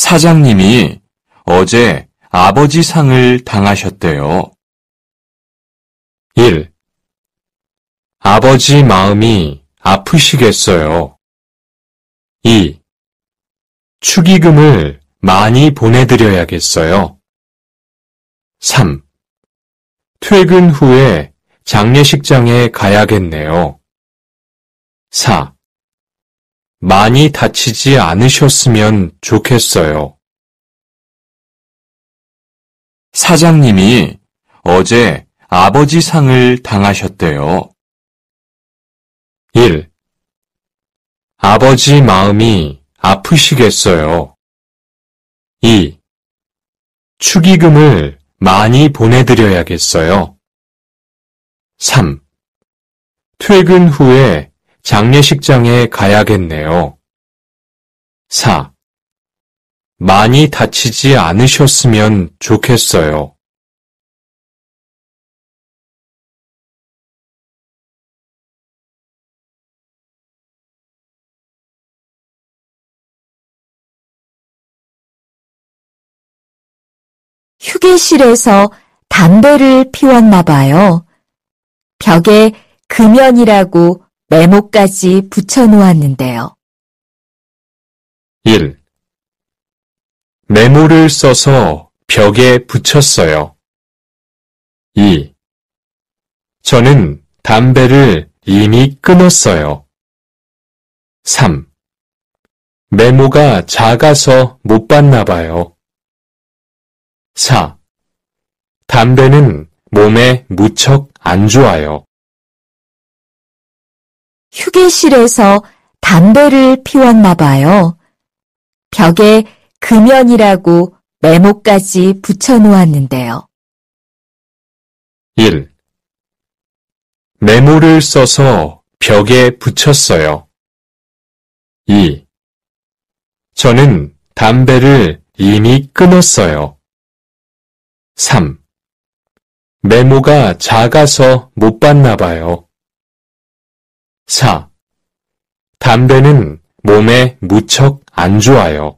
사장님이 어제 아버지 상을 당하셨대요. 1. 아버지 마음이 아프시겠어요. 2. 축의금을 많이 보내드려야겠어요. 3. 퇴근 후에 장례식장에 가야겠네요. 4. 많이 다치지 않으셨으면 좋겠어요. 사장님이 어제 아버지 상을 당하셨대요. 1. 아버지 마음이 아프시겠어요. 2. 축의금을 많이 보내드려야겠어요. 3. 퇴근 후에 장례식장에 가야겠네요. 4. 많이 다치지 않으셨으면 좋겠어요. 휴게실에서 담배를 피웠나 봐요. 벽에 금연이라고 메모까지 붙여놓았는데요. 1. 메모를 써서 벽에 붙였어요. 2. 저는 담배를 이미 끊었어요. 3. 메모가 작아서 못 봤나 봐요. 4. 담배는 몸에 무척 안 좋아요. 휴게실에서 담배를 피웠나 봐요. 벽에 금연이라고 메모까지 붙여놓았는데요. 1. 메모를 써서 벽에 붙였어요. 2. 저는 담배를 이미 끊었어요. 3. 메모가 작아서 못 봤나 봐요. 4. 담배는 몸에 무척 안 좋아요.